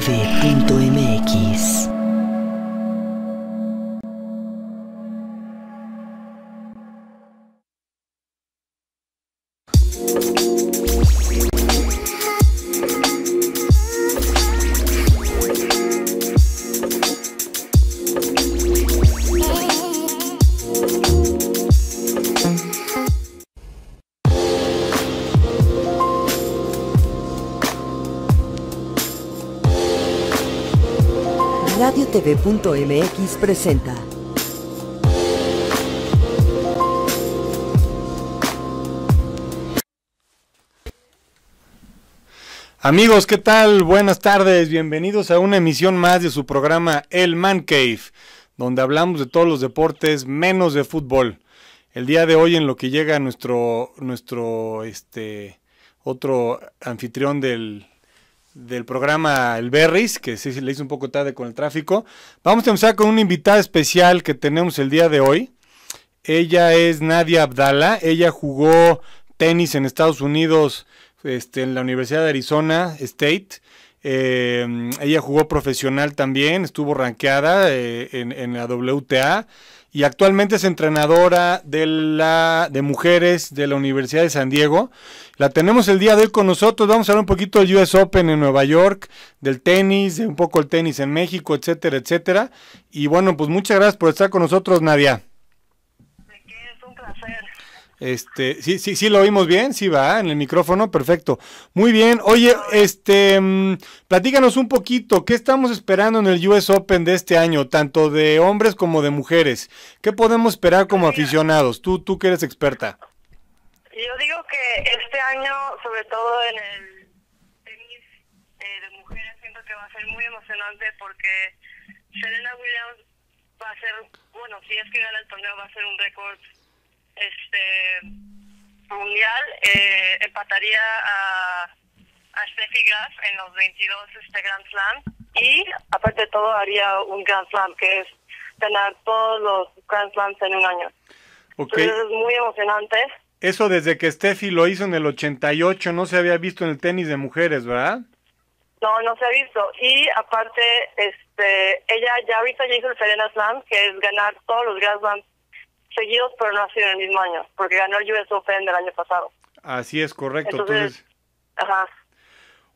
radiotv.mx. radiotv.mx presenta Amigos, ¿qué tal? Buenas tardes, bienvenidos a una emisión más de su programa El Man Cave, donde hablamos de todos los deportes menos de fútbol. El día de hoy en lo que llega nuestro nuestro este otro anfitrión del, del programa El Berris, que sí le hizo un poco tarde con el tráfico. Vamos a empezar con una invitada especial que tenemos el día de hoy. Ella es Nadia Abdala. Ella jugó tenis en Estados Unidos este, en la Universidad de Arizona State. Eh, ella jugó profesional también, estuvo rankeada eh, en, en la WTA y actualmente es entrenadora de la de mujeres de la Universidad de San Diego. La tenemos el día de hoy con nosotros. Vamos a hablar un poquito del US Open en Nueva York, del tenis, de un poco el tenis en México, etcétera, etcétera. Y bueno, pues muchas gracias por estar con nosotros, Nadia. Este, sí, sí, sí lo oímos bien, sí va, en el micrófono, perfecto. Muy bien. Oye, este, mmm, platícanos un poquito, ¿qué estamos esperando en el US Open de este año, tanto de hombres como de mujeres? ¿Qué podemos esperar como aficionados? Tú, tú que eres experta. Yo digo que este año, sobre todo en el tenis eh, de mujeres, siento que va a ser muy emocionante porque Serena Williams va a ser, bueno, si es que gana el torneo, va a ser un récord este mundial. Eh, empataría a, a Steffi Graf en los 22 este Grand Slam y, aparte de todo, haría un Grand Slam, que es ganar todos los Grand Slams en un año. Okay. Entonces es muy emocionante. Eso desde que Steffi lo hizo en el 88 no se había visto en el tenis de mujeres, ¿verdad? No, no se ha visto. Y aparte, este, ella ya ahorita ya hizo el Serena Slam, que es ganar todos los Grand Slams seguidos, pero no ha sido en el mismo año, porque ganó el US Open del año pasado. Así es, correcto. Entonces, Entonces, ajá.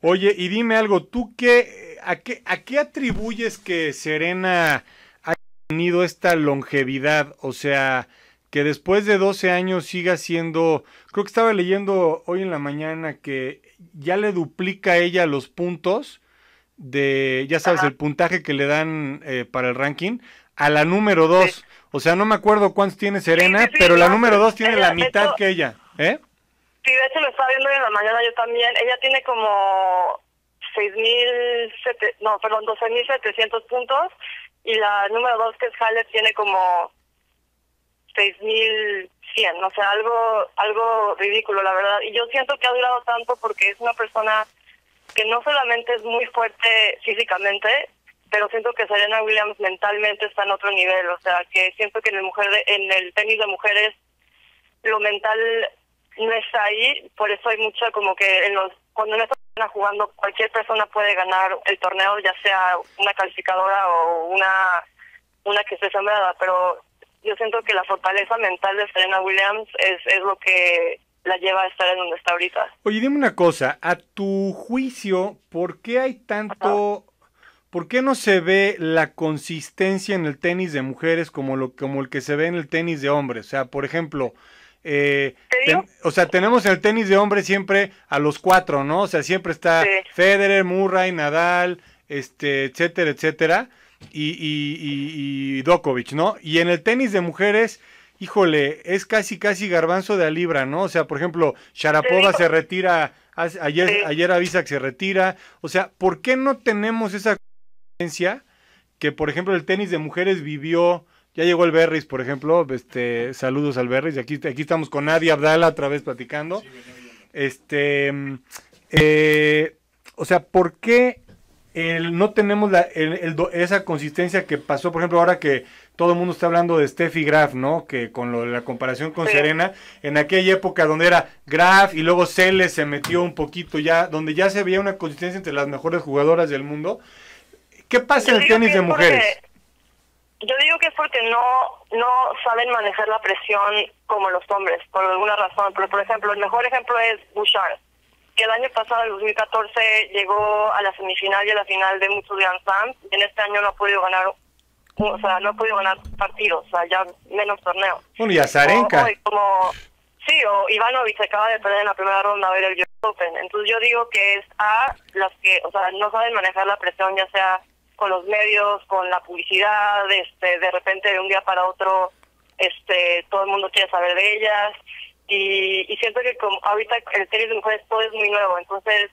oye, y dime algo, ¿tú qué, a qué, a qué atribuyes que Serena ha tenido esta longevidad? O sea, que después de 12 años siga siendo, creo que estaba leyendo hoy en la mañana que ya le duplica a ella los puntos de, ya sabes, Ajá. el puntaje que le dan eh, para el ranking a la número 2. Sí. O sea, no me acuerdo cuántos tiene Serena, Sí, sí, sí, pero la número 2 tiene ella, la mitad hecho- que ella, ¿eh? Sí, de hecho lo estaba viendo en la mañana yo también. Ella tiene como seis mil, sete- no, perdón, doce mil setecientos puntos y la número dos que es Halep tiene como seis mil cien, o sea, algo, algo ridículo, la verdad. Y yo siento que ha durado tanto porque es una persona que no solamente es muy fuerte físicamente, pero siento que Serena Williams mentalmente está en otro nivel, o sea, que siento que en el mujer de- en el tenis de mujeres lo mental no está ahí, por eso hay mucha como que en los cuando no está jugando cualquier persona puede ganar el torneo, ya sea una calificadora o una una que esté sembrada, pero yo siento que la fortaleza mental de Serena Williams es es lo que la lleva a estar en donde está ahorita. Oye, dime una cosa, a tu juicio, ¿por qué hay tanto, por qué no se ve la consistencia en el tenis de mujeres como lo como el que se ve en el tenis de hombres? O sea, por ejemplo, eh, o sea, tenemos en el tenis de hombres siempre a los cuatro, ¿no? O sea, siempre está Sí. Federer, Murray, Nadal, este, etcétera, etcétera, y, y, y, y Djokovic, ¿no? Y en el tenis de mujeres, híjole, es casi, casi garbanzo de a libra, ¿no? O sea, por ejemplo, Sharapova se retira, ayer, Sí. ayer avisa que se retira, o sea, ¿por qué no tenemos esa que, por ejemplo, el tenis de mujeres vivió, ya llegó el Berris, por ejemplo, este, saludos al Berris, y aquí, aquí estamos con Nadia Abdala otra vez platicando, este, eh, o sea, ¿por qué el, no tenemos la, el- el do- esa consistencia que pasó, por ejemplo, ahora que todo el mundo está hablando de Steffi Graf, ¿no? Que con lo de la comparación con Sí. Serena, en aquella época donde era Graf y luego Cele se metió un poquito ya, donde ya se veía una consistencia entre las mejores jugadoras del mundo. ¿Qué pasa Yo en el tenis de porque- mujeres? yo digo que es porque no no saben manejar la presión como los hombres, por alguna razón. Pero, por ejemplo, el mejor ejemplo es Bouchard, que el año pasado, en 2014, llegó a la semifinal y a la final de muchos Grand Slams, en este año no ha podido ganar, o sea, no ha podido ganar partidos, o sea, ya menos torneos. Bueno, y a Zarenka. O- como, sí, o Ivanovic acaba de perder en la primera ronda a ver el US Open. Entonces yo digo que es a las que, o sea, no saben manejar la presión, ya sea con los medios, con la publicidad, este, de repente de un día para otro, este, todo el mundo quiere saber de ellas. Y, y siento que como ahorita el tenis de mujeres todo es muy nuevo, entonces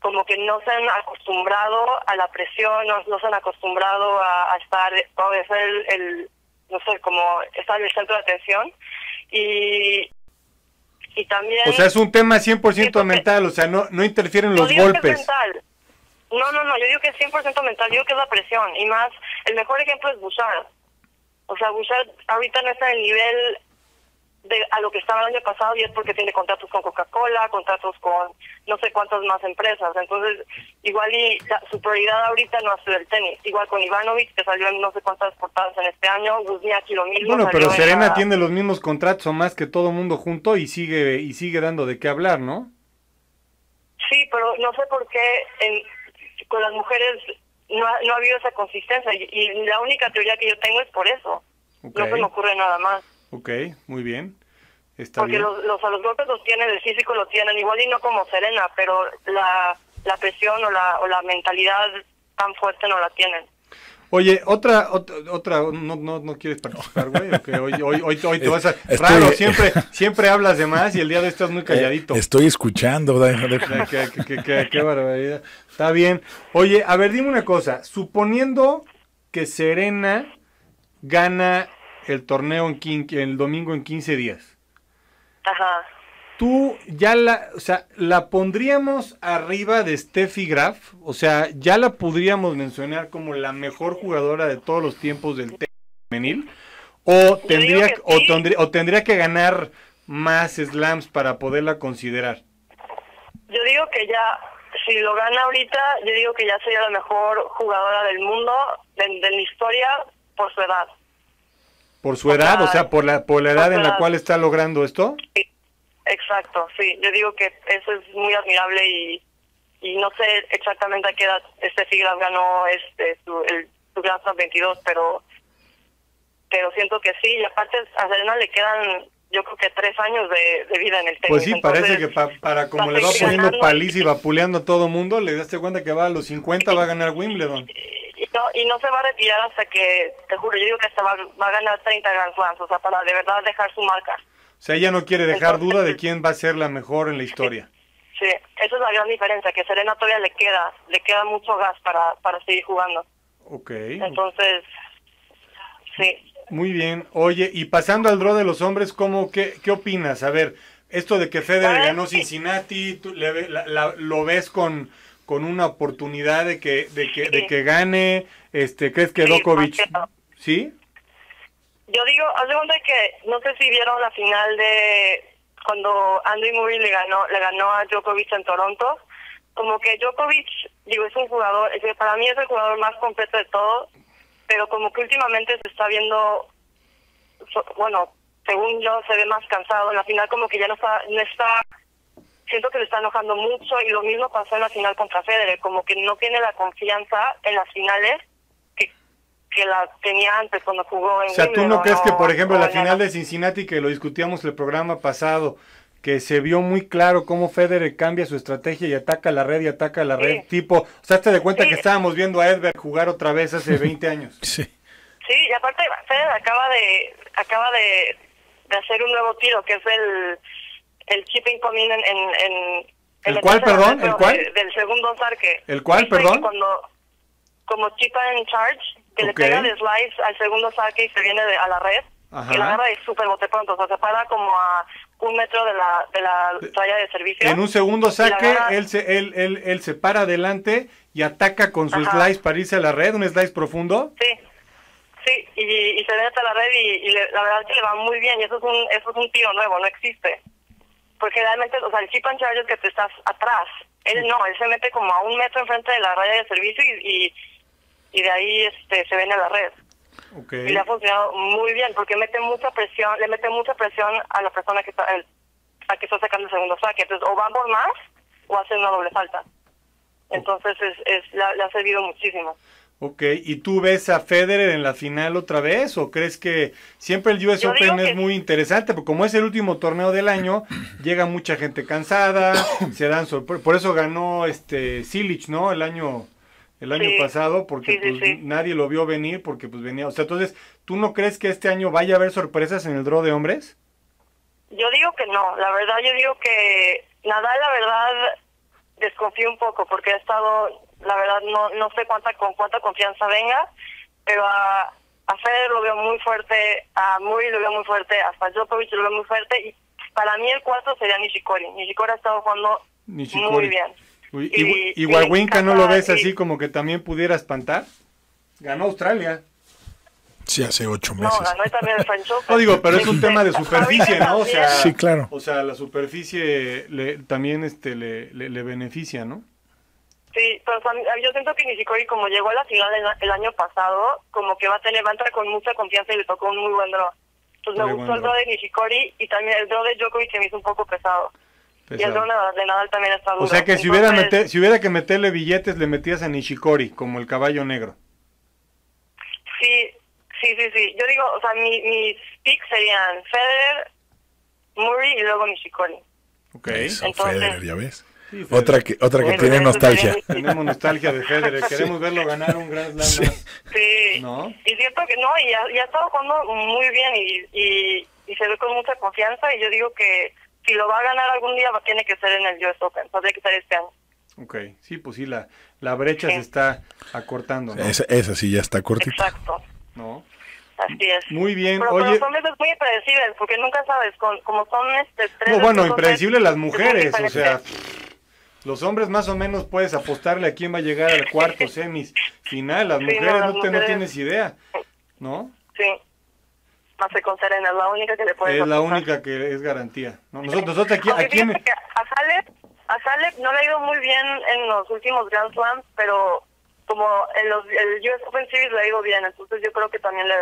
como que no se han acostumbrado a la presión, no, no se han acostumbrado a, a estar, a ser el, el, no sé, como estar en el centro de atención. Y, y también... O sea, es un tema 100% Siento que- mental, o sea, no, no interfieren los que es golpes. mental. No, no, no, yo digo que es 100% mental, digo que es la presión. Y más, el mejor ejemplo es Bouchard. O sea, Bouchard ahorita no está en el nivel de a lo que estaba el año pasado y es porque tiene contratos con Coca-Cola, contratos con no sé cuántas más empresas. Entonces, igual y la- su prioridad ahorita no ha sido el tenis. Igual con Ivanovic, que salió en no sé cuántas portadas en este año, Guzniaki lo mismo. Bueno, pero en Serena la- tiene los mismos contratos o más que todo mundo junto y sigue y sigue dando de qué hablar, ¿no? Sí, pero no sé por qué en- con las mujeres no ha, no ha habido esa consistencia y, y la única teoría que yo tengo es por eso. Ok. No se me ocurre nada más. Ok, muy bien. Está Porque bien. los, los, a los golpes los tienen, el físico lo tienen, igual y no como Serena, pero la, la presión o la, o la mentalidad tan fuerte no la tienen. Oye, otra, otra, otra no, no, no quieres participar, güey, ¿O qué? hoy, hoy, hoy, hoy te vas a... Estoy- Raro, siempre, siempre hablas de más y el día de hoy estás muy calladito. Eh, estoy escuchando. qué- qué- qué- qué barbaridad. Está bien. Oye, a ver, dime una cosa. Suponiendo que Serena gana el torneo en quin- el domingo en 15 días. Ajá. Tú ya la, o sea, la pondríamos arriba de Steffi Graf, o sea, ya la podríamos mencionar como la mejor jugadora de todos los tiempos del tenis femenil, o tendría, que o, tendría, o tendría que ganar más slams para poderla considerar. Yo digo que ya, si lo gana ahorita, yo digo que ya sería la mejor jugadora del mundo, de, de la historia, por su edad. Por su edad, o sea, por la, por la edad por en la edad. cual está logrando esto. Sí, exacto, sí. Yo digo que eso es muy admirable y, y no sé exactamente a qué edad este Figueras ganó este su, el, su Grand Slam 22, pero pero siento que sí. Y aparte a Serena le quedan yo creo que tres años de, de vida en el tenis. Pues sí, parece que pa- para como le va poniendo paliza y vapuleando a todo mundo, le daste cuenta que va a los 50 va a ganar Wimbledon. y no, y no se va a retirar hasta que, te juro, yo digo que hasta va, va a ganar 30 Grand Slams, o sea, para de verdad dejar su marca. O sea, ella no quiere dejar Entonces- duda de quién va a ser la mejor en la historia. Sí, esa es la gran diferencia, que Serena todavía le queda, le queda mucho gas para, para seguir jugando. Ok. Entonces, sí. Muy bien. Oye, y pasando al draw de los hombres, ¿cómo, qué, qué opinas? A ver, esto de que Federer ganó Cincinnati, ¿tú le la- la- ¿lo ves con, con una oportunidad de que, de que, de que gane? Este, ¿Crees que Sí. ¿Sí? Yo digo, haz de cuenta que no sé si vieron la final de cuando Andy Murray le ganó le ganó a Djokovic en Toronto. Como que Djokovic, digo, es un jugador, es que para mí es el jugador más completo de todos, pero como que últimamente se está viendo, so- bueno, según yo se ve más cansado. En la final como que ya no está, no está, siento que le está enojando mucho y lo mismo pasó en la final contra Federer, como que no tiene la confianza en las finales que, que la tenía antes cuando jugó en O sea, ¿tú no crees que, por ejemplo, la final de Cincinnati, que lo discutíamos el programa pasado, que se vio muy claro cómo Federer cambia su estrategia y ataca la red y ataca la red, Sí. tipo, o sea, te de cuenta Sí. que estábamos viendo a Edberg jugar otra vez hace 20 años. Sí. Sí, y aparte Federer acaba de acaba de, de hacer un nuevo tiro que es el el chip incoming en en, en en ¿El la cuál, perdón? ¿El cuál? de- del segundo saque. ¿El cuál, ¿Viste que perdón? Cuando como chip en charge que le Ok. pega de slice al segundo saque y se viene de- a la red Ajá. y la agarra de súper bote pronto, o sea, se para como a un metro de la de la raya de servicio. En un segundo saque, él se, él, él, él se para adelante y ataca con su Ajá. slice para irse a la red, un slice profundo. Sí, sí, y, y se ve hasta la red y, y le- la verdad es que le va muy bien y eso es un eso es un tiro nuevo, no existe. Porque generalmente, o sea, el chip and charge es que te estás atrás. Él no, él se mete como a un metro enfrente de la raya de servicio y, y, y de ahí este se viene a la red. Y le ha funcionado muy bien porque mete mucha presión, le mete mucha presión a la persona que está, el, a que está sacando el segundo saque. Entonces, o van por más o hacen una doble falta. Entonces, es, es, le, ha- le ha servido muchísimo. Ok, ¿y tú ves a Federer en la final otra vez o crees que siempre el US Yo Open es que- muy interesante? Porque como es el último torneo del año, llega mucha gente cansada, se dan sorpre- Por eso ganó este Silich, ¿no? El año el año Sí, pasado porque sí, pues, sí. nadie lo vio venir porque pues venía, o sea, entonces, ¿tú no crees que este año vaya a haber sorpresas en el draw de hombres? Yo digo que no, la verdad yo digo que Nadal la verdad desconfío un poco porque ha estado, la verdad no no sé cuánta con cuánta confianza venga, pero a, a Federer lo veo muy fuerte, a Murray lo veo muy fuerte, hasta Djokovic lo veo muy fuerte y para mí el cuarto sería Nishikori. Nishikori ha estado jugando Nishikori. muy bien. Uy, Y- Y, Wawrinka, ¿no lo ves así como que también pudiera espantar? Ganó Australia. Sí, hace ocho No, meses. ganó también el French Open. No digo, pero es un tema de superficie, ¿no? O sea, Sí, claro. O sea, la superficie le, también este le, le, le beneficia, ¿no? Sí, pero yo siento que Nishikori como llegó a la final el, el año pasado, como que va a tener, va a entrar con mucha confianza y le tocó un muy buen draw. Entonces Muy me gustó el draw. draw de Nishikori y también el draw de Djokovic se me hizo un poco pesado. Y el draw de Nadal también está duro. O sea que si hubiera, Entonces, meter- si hubiera que meterle billetes, le metías a Nishikori, como el caballo negro. Sí, sí, sí, sí. Yo digo, o sea, mi, mis picks serían Federer, Murray y luego Nishikori. Ok. Eso, Entonces- Federer, ya ves. Sí. Otra que, otra que Bueno, tiene nostalgia. Tenemos nostalgia de Federer. Queremos verlo ganar un Grand Slam Sí. ¿No? Y siento que no, y ha, y ha estado jugando muy bien y, y, y se ve con mucha confianza y yo digo que si lo va a ganar algún día va, tiene que ser en el US Open, tiene que ser este año. Ok. Sí, pues sí, la, la brecha Sí. se está acortando, ¿no? Esa, esa sí ya está cortita. Exacto, ¿No? así es. Muy bien. Pero con Oye, los hombres es muy impredecible porque nunca sabes, con, como son este, tres... no, bueno, estos impredecible hombres, las mujeres, o sea, los hombres más o menos puedes apostarle a quién va a llegar al cuarto semis final, las Sí, mujeres no, no, las te, no mujeres- tienes idea, ¿no? Sí, con Serena, es la única que le puede Es la única que es garantía. ¿no? Nosotros, nosotros aquí, aquí que a Halep, a no le ha ido muy bien en los últimos Grand Slams, pero como en los, el US Open Series le ha ido bien, entonces yo creo que también le,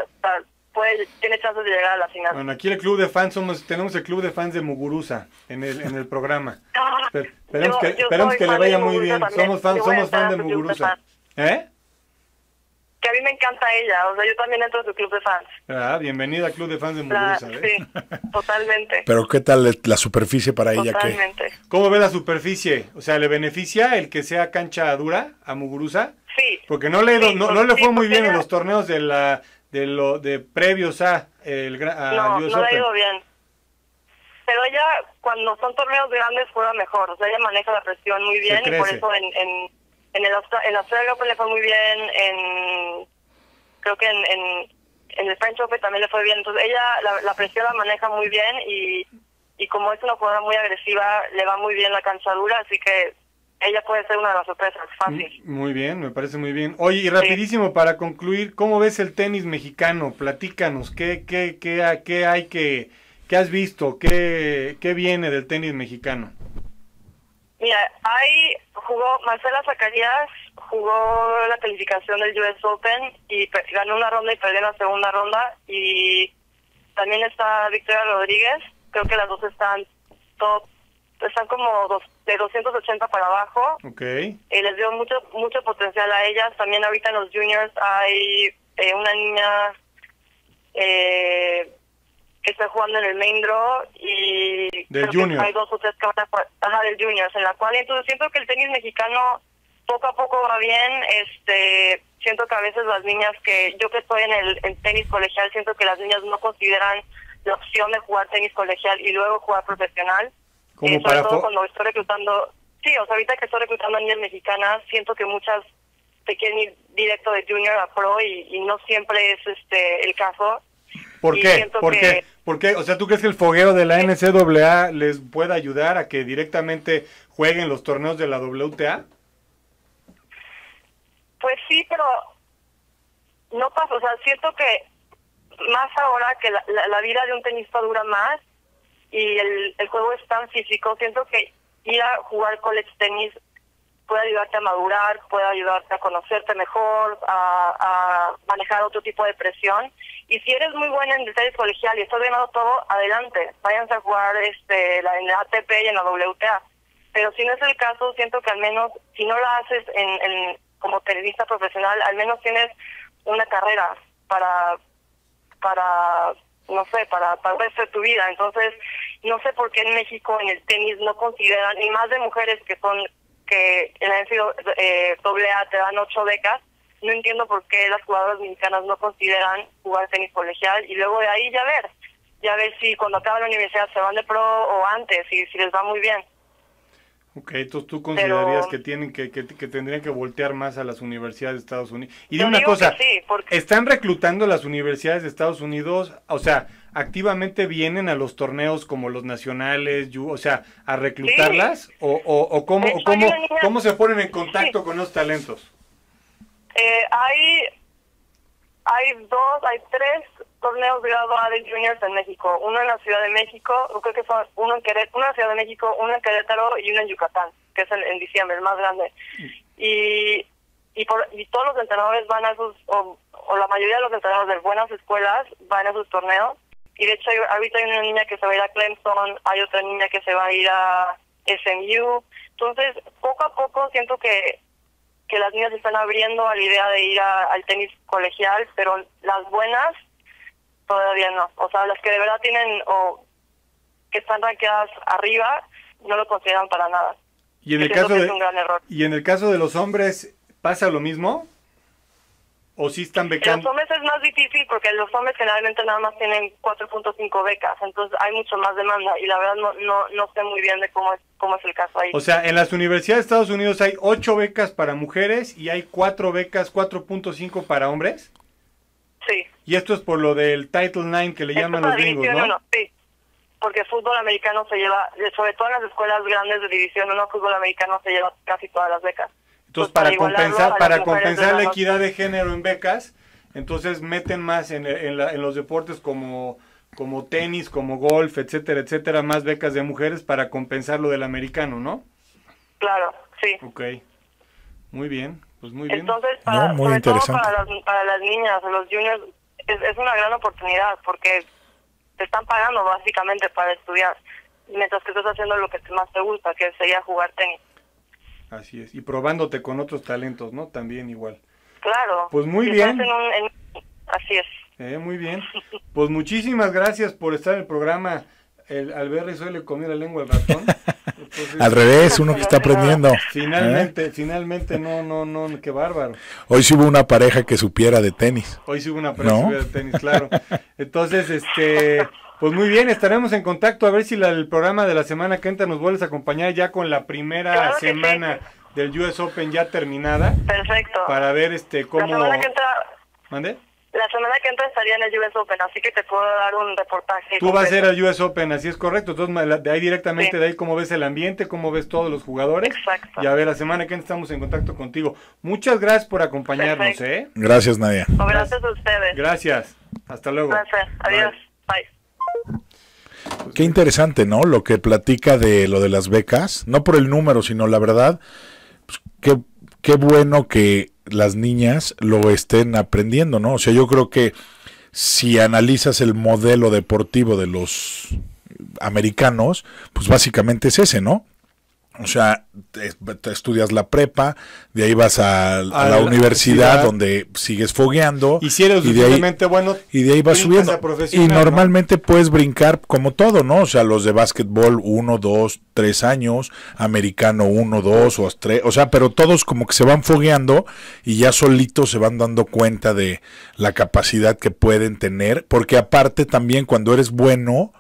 puede, tiene chances de llegar a la final. Bueno, aquí el club de fans somos, tenemos el club de fans de Muguruza en el, en el programa. Ah, Espe- Esperemos yo- que, yo esperemos que le vaya muy bien. también. Somos fan, Yo voy a somos fan de Muguruza. fans. ¿Eh? Que a mí me encanta ella, o sea, yo también entro a su club de fans. Ah, bienvenida al club de fans de La- Muguruza. ¿ves? sí, totalmente. Pero ¿qué tal la superficie para ella? totalmente. ¿Cómo ve la superficie? O sea, ¿le beneficia el que sea cancha dura a Muguruza? Sí. Porque no le, ha ido- Sí, no, no le sí, fue muy bien en los torneos de la de lo de previos a el a No, US no le ha ido bien. Pero ella, cuando son torneos grandes, juega mejor. O sea, ella maneja la presión muy bien y por eso en, en, en el en Australia Open le fue muy bien. En, creo que en, en, en el French Open también le fue bien. Entonces, ella la, la presión la maneja muy bien y, y como es una jugadora muy agresiva, le va muy bien la cancha dura. Así que ella puede ser una de las sorpresas. Fácil. Mm, Muy bien, me parece muy bien. Oye, y rapidísimo para concluir, ¿cómo ves el tenis mexicano? Platícanos, ¿qué, qué, qué, qué hay que, qué has visto? ¿Qué, qué viene del tenis mexicano? Mira, ahí jugó Marcela Zacarías, jugó la calificación del US Open y ganó una ronda y perdió la segunda ronda. Y también está Victoria Rodríguez, creo que las dos están top, están como dos, de 280 para abajo. Ok, Y les dio mucho mucho potencial a ellas. También ahorita en los juniors hay eh, una niña eh, está jugando en el main draw y Del junior. hay dos o tres ajá, del juniors en la cual entonces siento que el tenis mexicano poco a poco va bien este siento que a veces las niñas que yo que estoy en el en tenis colegial siento que las niñas no consideran la opción de jugar tenis colegial y luego jugar profesional Como eh, sobre para todo cuando estoy reclutando, sí, o sea, ahorita que estoy reclutando a niñas mexicanas, siento que muchas se quieren ir directo de junior a pro y, y no siempre es este el caso. ¿Por Y qué? ¿Por que- qué? ¿Por qué? O sea, ¿tú crees que el fogueo de la NCAA les pueda ayudar a que directamente jueguen los torneos de la WTA? sí, pero no pasa, o sea, siento que más ahora que la, la, la vida de un tenista dura más y el, el juego es tan físico, siento que ir a jugar college tenis puede ayudarte a madurar, puede ayudarte a conocerte mejor, a, a manejar otro tipo de presión. Y si eres muy buena en el tenis colegial y estás ganando todo, adelante, váyanse a jugar este, la, en la ATP y en la WTA. Pero si no es el caso, siento que al menos, si no lo haces en, como tenista profesional, al menos tienes una carrera para, para no sé, para, para el resto tu vida. Entonces, no sé por qué en México en el tenis no consideran, y más de mujeres que son, que en la eh, AA te dan ocho becas, no entiendo por qué las jugadoras mexicanas no consideran jugar tenis colegial y luego de ahí ya ver, ya ver si cuando acaban la universidad se van de pro o antes, y si les va muy bien. Ok, entonces tú considerarías Pero- que tienen que, que, que tendrían que voltear más a las universidades de Estados Unidos. Y de una cosa, que sí, porque- ¿están reclutando las universidades de Estados Unidos? O sea, activamente vienen a los torneos como los nacionales, o sea, a reclutarlas? ¿O, o, o cómo, o cómo, niña- cómo se ponen en contacto Sí. con los talentos? Eh, hay hay dos, hay tres torneos de grado de juniors en México. Uno en la Ciudad de México, creo que son uno en Querétaro, uno en Ciudad de México, uno en Querétaro y uno en Yucatán, que es el- en diciembre, el más grande. Y y, por, y todos los entrenadores van a esos, o, o la mayoría de los entrenadores de buenas escuelas van a esos torneos. Y de hecho, hay- ahorita hay una niña que se va a ir a Clemson, hay otra niña que se va a ir a SMU. Entonces, poco a poco siento que que las niñas se están abriendo a la idea de ir a- al tenis colegial, pero las buenas todavía no. O sea, las que de verdad tienen o que están rankeadas arriba no lo consideran para nada. Y en el caso que de, es un gran error. y en el caso de los hombres, ¿pasa lo mismo? ¿O sí están En los becando? hombres es más difícil porque los hombres generalmente nada más tienen 4.5 becas, entonces hay mucho más demanda y la verdad no no, no sé muy bien de cómo es cómo es el caso ahí. O sea, en las universidades de Estados Unidos hay 8 becas para mujeres y hay 4 becas, 4.5 para hombres. sí. Y esto es por lo del Title IX que le Esto llaman los gringos, ¿no? uno, sí. Porque fútbol americano se lleva, sobre todo en las escuelas grandes de División 1, fútbol americano se lleva casi todas las becas. Entonces, Pues para compensar, para compensar la equidad de género en becas, entonces meten más en, en, la- en los deportes como, como tenis, como golf, etcétera, etcétera, más becas de mujeres para compensar lo del americano, ¿no? Claro, sí. Ok. Muy bien, pues muy bien. Entonces, para, No, muy sobre todo interesante. para las, para las niñas los juniors, es, es una gran oportunidad porque te están pagando básicamente para estudiar, mientras que estás haciendo lo que más te gusta, que sería jugar tenis. Así es. Y probándote con otros talentos, ¿no? También igual. Claro. Pues muy Si bien. estás en un- en- así es. Eh, muy bien. Pues muchísimas gracias por estar en el programa. El Alberri hoy le comió la lengua al ratón. Entonces, Al revés, uno que está aprendiendo. ¿eh? Finalmente, finalmente, no, no, no, qué bárbaro. Hoy sí hubo una pareja que supiera de tenis. Hoy sí hubo una prensa ¿No? de tenis, claro. Entonces, este, pues muy bien, estaremos en contacto a ver si la- el programa de la semana que entra nos vuelves a acompañar ya con la primera Claro semana del US Open ya terminada Perfecto. para ver este La cómo semana que entra ¿Mande? La semana que entra estaría en el US Open, así que te puedo dar un reportaje. Tú vas a ir completo. al US Open, así es correcto. Entonces, la- de ahí directamente, Sí. de ahí cómo ves el ambiente, cómo ves todos los jugadores. Exacto. Y a ver, la semana que entra estamos en contacto contigo. Muchas gracias por acompañarnos, Perfecto. ¿eh? Gracias, Nadia. Gracias a ustedes. Gracias. Hasta luego. Gracias. Adiós. Bye. Qué interesante, ¿no? Lo que platica de lo de las becas, no por el número, sino la verdad, pues, qué, qué bueno que las niñas lo estén aprendiendo, ¿no? O sea, yo creo que si analizas el modelo deportivo de los americanos, pues básicamente es ese, ¿no? O sea, te- te estudias la prepa, de ahí vas a, a A la, la universidad donde sigues fogueando. Y si eres y de ahí- bueno, y de ahí vas subiendo. Y ¿no? normalmente puedes brincar como todo, ¿no? O sea, los de básquetbol, uno, dos, tres años, americano, uno, dos o tres, o sea, pero todos como que se van fogueando y ya solitos se van dando cuenta de la capacidad que pueden tener, porque aparte también cuando eres bueno,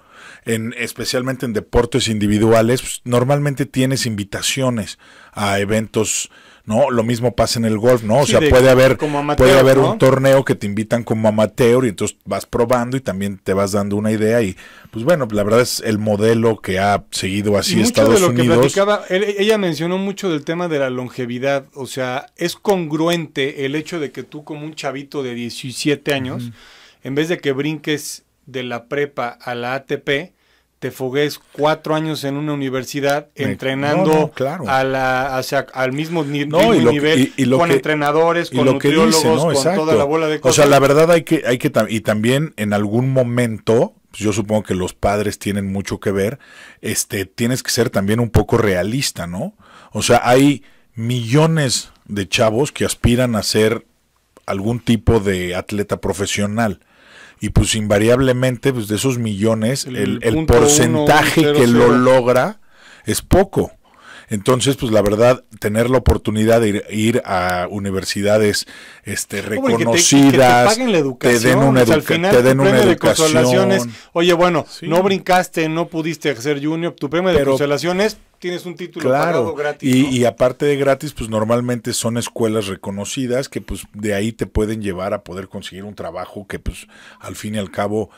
en, especialmente en deportes individuales, pues, normalmente tienes invitaciones a eventos ¿no? Lo mismo pasa en el golf, ¿no? O Sí, sea, de- puede haber, amateur, puede haber ¿no? un torneo que te invitan como amateur y entonces vas probando y también te vas dando una idea y pues bueno, la verdad es el modelo que ha seguido así y mucho Estados de lo que Unidos. platicaba, él- ella mencionó mucho del tema de la longevidad, o sea, es congruente el hecho de que tú como un chavito de 17 años, en vez de que brinques de la prepa a la ATP, te fogues cuatro años en una universidad Me- entrenando no, no, claro. a la, o sea, al mismo ni- No, mismo y lo nivel, y- y lo con que- entrenadores, con nutriólogos, dice, con Exacto. toda la bola de O cosas. sea, la verdad hay que, hay que, y también en algún momento, yo supongo que los padres tienen mucho que ver, este, tienes que ser también un poco realista, ¿no? O sea, hay millones de chavos que aspiran a ser algún tipo de atleta profesional. Y pues invariablemente, pues de esos millones, El el, el punto porcentaje uno, que cero, lo logra es poco. Entonces, pues la verdad, tener la oportunidad de ir, ir a universidades este, Hombre, que te- reconocidas, que te, paguen la educación, den una, o sea, al educa- final te den una de educación. oye, bueno, Sí. no brincaste, no pudiste ser junior, tu premio de Pero- consolación es, tienes un título pagado Claro, gratis. y, ¿no? y aparte de gratis, pues normalmente son escuelas reconocidas que pues de ahí te pueden llevar a poder conseguir un trabajo que pues al fin y al cabo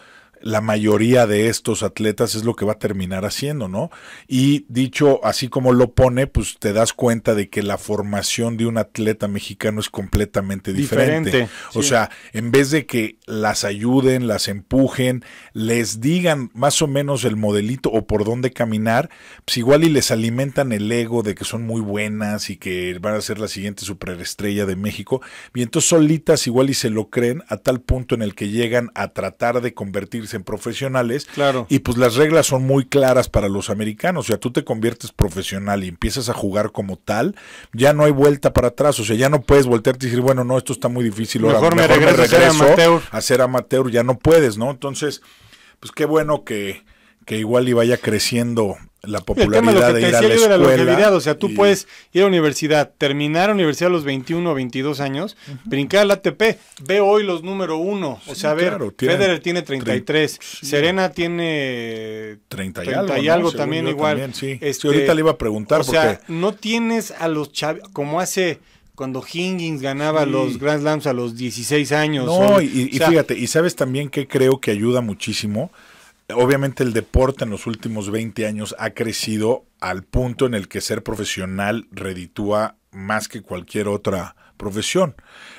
la mayoría de estos atletas es lo que va a terminar haciendo, ¿no? Y dicho así como lo pone, pues te das cuenta de que la formación de un atleta mexicano es completamente diferente. Diferente, O sí. sea, en vez de que las ayuden, las empujen, les digan más o menos el modelito o por dónde caminar, pues igual y les alimentan el ego de que son muy buenas y que van a ser la siguiente superestrella de México. Y entonces solitas igual y se lo creen a tal punto en el que llegan a tratar de convertirse en profesionales. Claro. Y pues las reglas son muy claras para los americanos. O sea, tú te conviertes profesional y empiezas a jugar como tal, ya no hay vuelta para atrás. O sea, ya no puedes voltearte y decir, bueno, no, esto está muy difícil. ahora Mejor me regreso a ser amateur. a ser amateur, ya no puedes, ¿no? Entonces, pues qué bueno que, que igual y vaya creciendo la popularidad de ir a la de la escuela. longevidad, o sea, tú y- puedes ir a la universidad, terminar la universidad a los 21 o 22 años, brincar al ATP, ve hoy los número uno, o Sí, sea, a ver, claro, tienen Federer tiene 33, sí. Serena tiene 30 y 30 algo, y ¿no? algo Según también igual. también, sí. Este, Sí, ahorita le iba a preguntar o sea, porque no tienes a los chavos, como hace cuando Higgins ganaba Sí. los Grand Slams a los 16 años. No, y, y o sea, fíjate, y sabes también que creo que ayuda muchísimo. Obviamente el deporte en los últimos 20 años ha crecido al punto en el que ser profesional reditúa más que cualquier otra profesión.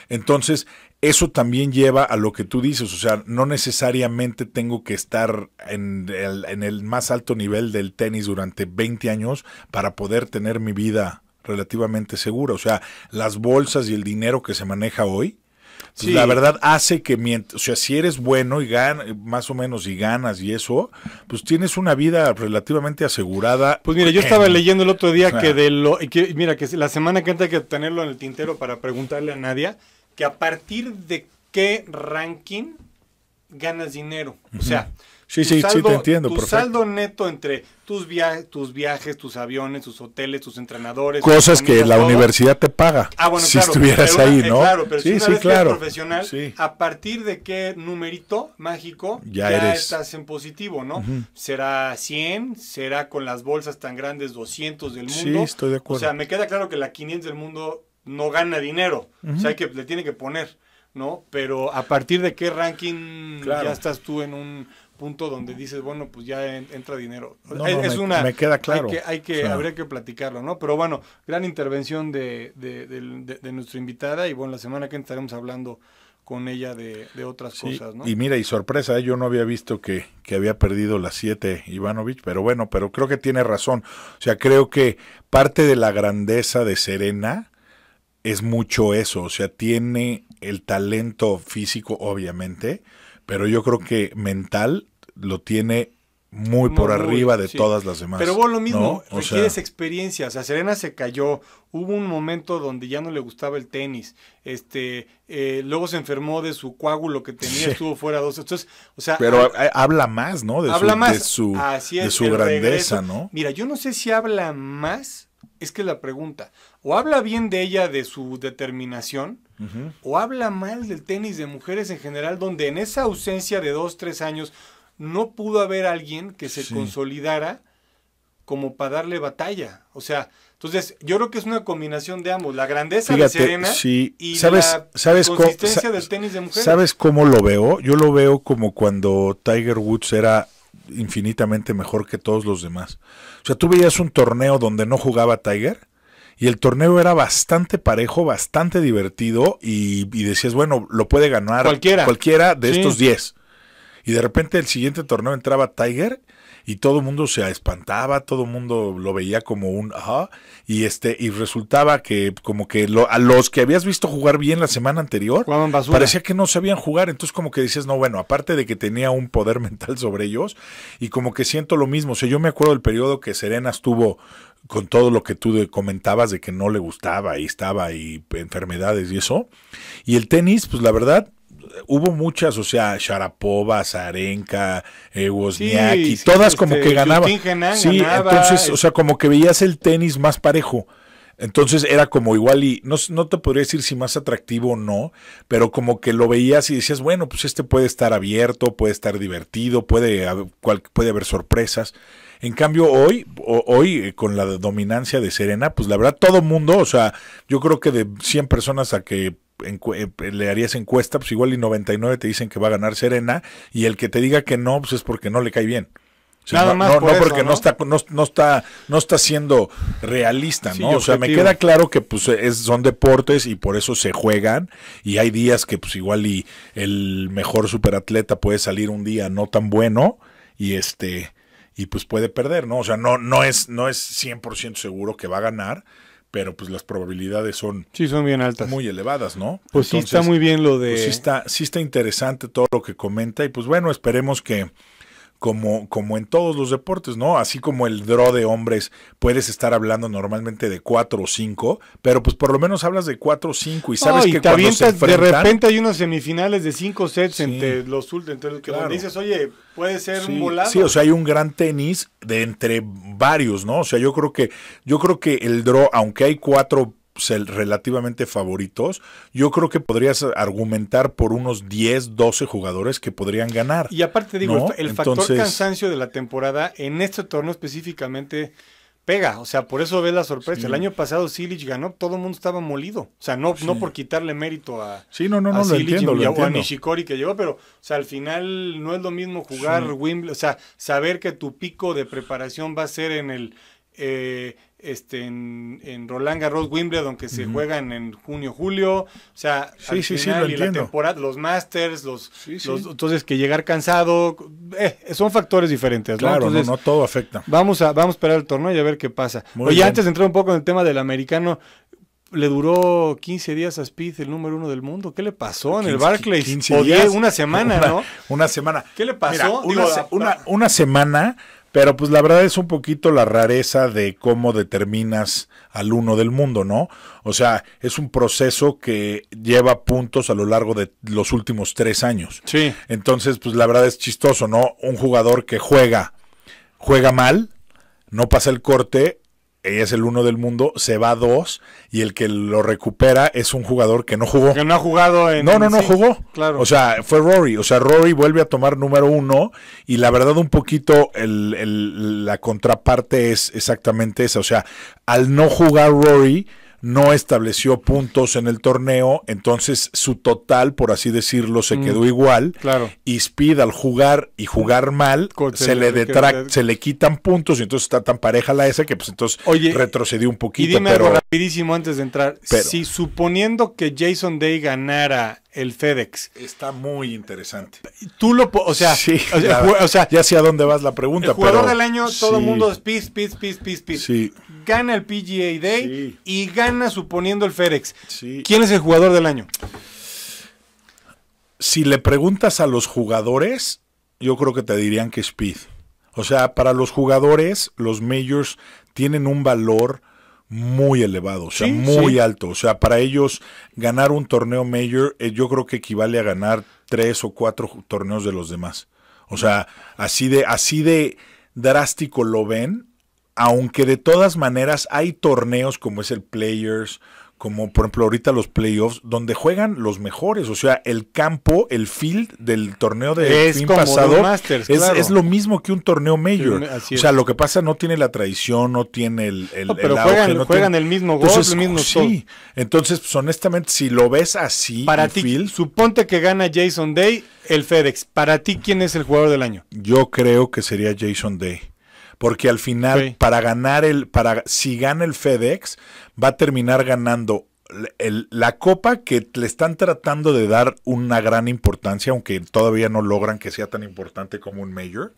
Entonces, eso también lleva a lo que tú dices, o sea, no necesariamente tengo que estar en el, en el más alto nivel del tenis durante 20 años para poder tener mi vida relativamente segura. O sea, las bolsas y el dinero que se maneja hoy, pues, Sí. la verdad hace que mientras, o sea, si eres bueno y ganas, más o menos y ganas y eso, pues tienes una vida relativamente asegurada. Pues mira, yo estaba en- leyendo el otro día que de lo y que, mira que la semana que entra hay que tenerlo en el tintero para preguntarle a Nadia que a partir de qué ranking ganas dinero. O sea, sí, sí, te entiendo, Tu perfecto. saldo neto entre tus, via tus viajes, tus aviones, tus hoteles, tus entrenadores. Cosas tus que la todo. universidad te paga. Ah, bueno, si claro, estuvieras una- ahí, ¿no? claro, pero si sí, una sí, vez claro. eres profesional, Sí. a partir de qué numerito mágico Ya ya, eres. estás en positivo, ¿no? ¿Será 100? ¿Será con las bolsas tan grandes 200 del Sí, mundo? estoy de acuerdo. O sea, me queda claro que la 500 del mundo no gana dinero. O sea, hay que, le tiene que poner, ¿no? Pero a partir de qué ranking Claro. ya estás tú en un punto donde dices, bueno, pues ya en- entra dinero. No, es, no, es me- una... me queda claro. Hay que, hay que habría que platicarlo, ¿no? Pero bueno, gran intervención de, de, de- de nuestra invitada y bueno, la semana que estaremos hablando con ella de, de otras Sí, cosas, ¿no? Y mira, y sorpresa, ¿eh? yo no había visto que, que había perdido las siete Ivanovich, pero bueno, pero creo que tiene razón. O sea, creo que parte de la grandeza de Serena es mucho eso. O sea, tiene el talento físico, obviamente, pero yo creo que mental lo tiene muy Muy, por muy, arriba de sí. todas las demás. Pero vos lo mismo, ¿no? O requieres sea, experiencia. O sea, Serena se cayó. Hubo un momento donde ya no le gustaba el tenis. Este, eh, luego se enfermó de su coágulo que tenía, Sí. estuvo fuera dos. Entonces, o sea, pero habla más, ¿no? De habla su, más. de su, Así de es, su el grandeza, regreso. ¿no? Mira, yo no sé si habla más, es que la pregunta. O habla bien de ella, de su determinación, o habla mal del tenis de mujeres en general, donde en esa ausencia de dos, tres años no pudo haber alguien que se Sí. consolidara como para darle batalla. O sea, Entonces, yo creo que es una combinación de ambos, la grandeza Fíjate, de Serena sí. y ¿Sabes, la sabes consistencia del tenis de mujeres. ¿Sabes cómo lo veo? Yo lo veo como cuando Tiger Woods era infinitamente mejor que todos los demás. O sea, tú veías un torneo donde no jugaba Tiger y el torneo era bastante parejo, bastante divertido y, y decías, bueno, lo puede ganar Cualquiera. cualquiera de Sí. estos 10. Y de repente el siguiente torneo entraba Tiger y todo el mundo se espantaba, todo el mundo lo veía como un ajá y este y resultaba que como que lo- a los que habías visto jugar bien la semana anterior parecía que no sabían jugar, entonces como que decías, no, bueno, aparte de que tenía un poder mental sobre ellos y como que siento lo mismo, o sea, yo me acuerdo del periodo que Serena estuvo con todo lo que tú comentabas de que no le gustaba y estaba y enfermedades y eso. Y el tenis, pues la verdad, hubo muchas, o sea, Sharapova, Zarenka, eh, Wozniacki, sí, todas este, como que ganaban. Sí, ganaba, entonces, o sea, como que veías el tenis más parejo. Entonces era como igual y no, no te podría decir si más atractivo o no, pero como que lo veías y decías, bueno, pues este puede estar abierto, puede estar divertido, puede, puede haber sorpresas. En cambio, hoy, hoy eh, con la dominancia de Serena, pues la verdad todo mundo, o sea, yo creo que de 100 personas a que le harías encuesta, pues igual y 99 te dicen que va a ganar Serena y el que te diga que no, pues es porque no le cae bien. O sea, Nada no, más no, por no porque ¿no? ¿no? está no, no está no está siendo realista, Sí, ¿no? O sea, me queda claro que pues es, son deportes y por eso se juegan y hay días que pues igual y el mejor superatleta puede salir un día no tan bueno y este y pues puede perder, ¿no? O sea, no no es no es 100% seguro que va a ganar, pero pues las probabilidades son Sí, son bien altas. muy elevadas, ¿no? pues sí está muy bien lo de... pues sí está, sí está interesante todo lo que comenta y pues bueno, esperemos que como, como en todos los deportes, ¿no? Así como el draw de hombres, puedes estar hablando normalmente de cuatro o cinco, pero pues por lo menos hablas de cuatro o cinco y sabes No, y que te cuando se avientas, de enfrentan, repente hay unas semifinales de cinco sets Sí. entre los entre que Claro. dices, oye, puede ser Sí, un volado. sí, o sea, hay un gran tenis de entre varios, ¿no? O sea, yo creo que yo creo que el draw, aunque hay cuatro relativamente favoritos, yo creo que podrías argumentar por unos 10, 12 jugadores que podrían ganar. Y aparte digo, ¿no? el, fa- el factor Entonces- cansancio de la temporada en este torneo específicamente pega, o sea, por eso ves la sorpresa. Sí. El año pasado Silich ganó, todo el mundo estaba molido. O sea, no, no por quitarle mérito a, Sí, no, no, no, lo entiendo, lo a- o a entiendo. Nishikori que llegó, pero o sea, al final no es lo mismo jugar Sí. Wimbledon, o sea, saber que tu pico de preparación va a ser en el eh, este en, en Roland Garros Wimbledon que se juegan en junio julio, o sea, Sí, al sí, final y la temporada, los Masters, los, entonces que llegar cansado, eh, son factores diferentes, ¿no? Claro, Entonces, no, no todo afecta. Vamos a, vamos a esperar el torneo y a ver qué pasa. Muy Oye, bien. antes de entrar un poco en el tema del americano, le duró 15 días a Speed, el número uno del mundo. ¿Qué le pasó en el 15 Barclays? 15 o días. 10, una semana, Una- ¿no? Una semana. ¿Qué le pasó? Mira, una, Digo, se- a- una- una semana, pero pues la verdad es un poquito la rareza de cómo determinas al uno del mundo, ¿no? O sea, es un proceso que lleva puntos a lo largo de los últimos tres años. Sí. Entonces, pues la verdad es chistoso, ¿no? Un jugador que juega, juega mal, no pasa el corte, ella es el uno del mundo, se va a dos, y el que lo recupera es un jugador que no jugó. Que no ha jugado en. No, no, no sí, jugó. Claro. O sea, fue Rory. O sea, Rory vuelve a tomar número uno y la verdad un poquito el, el- la contraparte es exactamente esa. O sea, al no jugar Rory no estableció puntos en el torneo, entonces su total, por así decirlo, se quedó igual. Mm. Claro. Y Speed al jugar y jugar mal, se, le le- detrac- que- se le quitan puntos y entonces está tan pareja la S que pues entonces Oye, retrocedió un Y poquito. dime pero algo rapidísimo antes de entrar. Pero- si suponiendo que Jason Day ganara el FedEx, está muy interesante. tú lo. po- O sea, Sí, o sea, ya, o sea, ya sé a dónde vas la pregunta. el jugador pero- del año, todo el sí, mundo es Speed, Speed, Speed, Speed, Speed. Sí, Gana el PGA Day Sí. y gana suponiendo el FedEx. sí. ¿Quién es el jugador del año? Si le preguntas a los jugadores, yo creo que te dirían que Speed. O sea, para los jugadores, los majors tienen un valor muy elevado, o sea, Sí, muy sí. alto. O sea, para ellos ganar un torneo major, eh, yo creo que equivale a ganar tres o cuatro torneos de los demás. O sea, así de, así de drástico lo ven, aunque de todas maneras hay torneos como es el Players, como por ejemplo ahorita los playoffs, donde juegan los mejores. O sea, el campo, el field del torneo de Es fin como pasado Masters, es, claro. es lo mismo que un torneo mayor. Sí, o sea, lo que pasa no tiene la tradición, no tiene el, el, No, pero el auge, juegan- no juegan tiene- el mismo golf, Entonces, el mismo Sí, entonces, pues, honestamente, si lo ves así, Para ti, field, suponte que gana Jason Day el FedEx. Para ti, ¿quién es el jugador del año? Yo creo que sería Jason Day. Porque al final, para ganar el, para si gana el FedEx, va a terminar ganando el- la copa que le están tratando de dar una gran importancia, aunque todavía no logran que sea tan importante como un Major.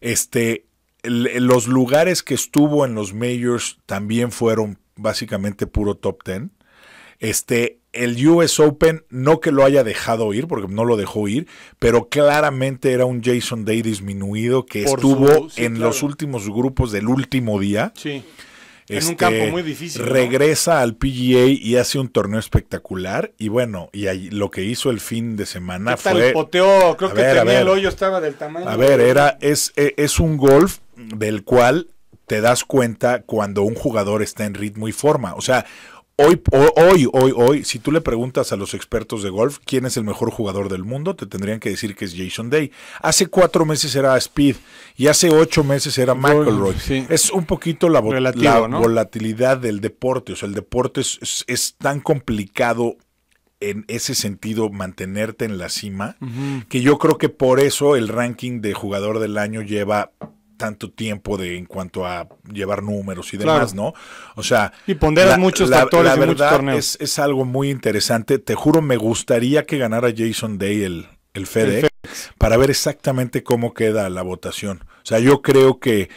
Este, el- los lugares que estuvo en los Majors también fueron básicamente puro top 10. Este, el US Open, no que lo haya dejado ir, porque no lo dejó ir, pero claramente era un Jason Day disminuido que Por estuvo su- sí, en claro. los últimos grupos del último día. Sí. En Este, un campo muy difícil. ¿no? Regresa al PGA y hace un torneo espectacular. Y bueno, y ahí, lo que hizo el fin de semana ¿Qué tal fue. el poteo? Creo que ver, tenía el hoyo, estaba del tamaño. A ver, era, es, e- es un golf del cual te das cuenta cuando un jugador está en ritmo y forma. O sea, hoy, ho- hoy, hoy, hoy, si tú le preguntas a los expertos de golf quién es el mejor jugador del mundo, te tendrían que decir que es Jason Day. Hace cuatro meses era Speed y hace ocho meses era McElroy. sí. Es un poquito la, vo- Relativo, la ¿no? volatilidad del deporte. O sea, el deporte es, es- es tan complicado en ese sentido mantenerte en la cima, que yo creo que por eso el ranking de jugador del año lleva tanto tiempo de en cuanto a llevar números y demás, Claro. ¿no? O sea, Y ponderas muchos factores en muchos verdad torneos. Es, es algo muy interesante. Te juro, me gustaría que ganara Jason Day el, el FedEx, para ver exactamente cómo queda la votación. O sea, yo creo que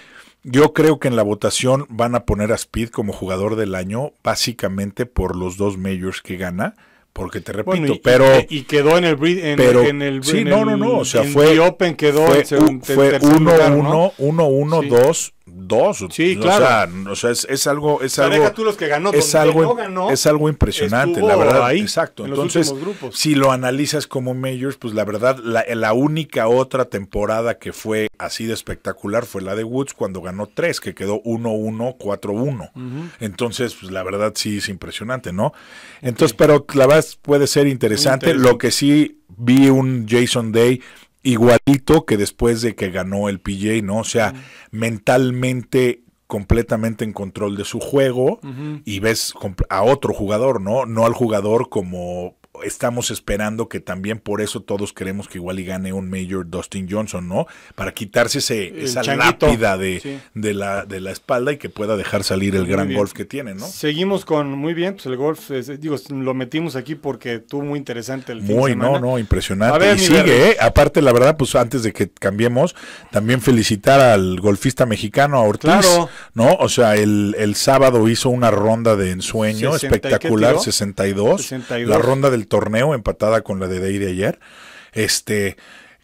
yo creo que en la votación van a poner a Speed como jugador del año, básicamente por los dos majors que gana, porque te repito, Bueno, y, pero y- y quedó en el en, pero en el sí, en no, no, no, o sea, en fue Open quedó fue, en fue tercer 1 lugar, 1 ¿no? 1 1 Sí. 2 2 Sí, o claro. sea, o sea, es, es algo es O sea, algo deja tú los que ganó, es algo no ganó, es algo impresionante, la verdad. ahí, exacto. en Entonces, si lo analizas como majors, pues la verdad la, la única otra temporada que fue así de espectacular fue la de Woods cuando ganó tres, que quedó 1-1 4-1. Entonces, pues la verdad sí es impresionante, ¿no? Entonces, pero la verdad puede ser interesante. Interesante. Lo que sí vi un Jason Day igualito que después de que ganó el PJ, ¿no? O sea, mentalmente completamente en control de su juego y ves a otro jugador, ¿no? No al jugador como estamos esperando que también por eso todos queremos que igual y gane un Major Dustin Johnson, ¿no? Para quitarse ese, El esa changuito. lápida de, Sí. de, la, de la espalda y que pueda dejar salir el Muy gran bien. golf que tiene, ¿no? Seguimos con muy bien, pues el golf, es- digo, lo metimos aquí porque estuvo muy interesante el fin Muy, de no, no, impresionante. A ver, y sigue. ¿eh? Aparte, la verdad, pues antes de que cambiemos, también felicitar al golfista mexicano, a Ortiz, Claro. ¿no? O sea, el, el sábado hizo una ronda de ensueño 60 y qué espectacular, tiró? 62, 62. la ronda del torneo empatada con la de Day de ayer, este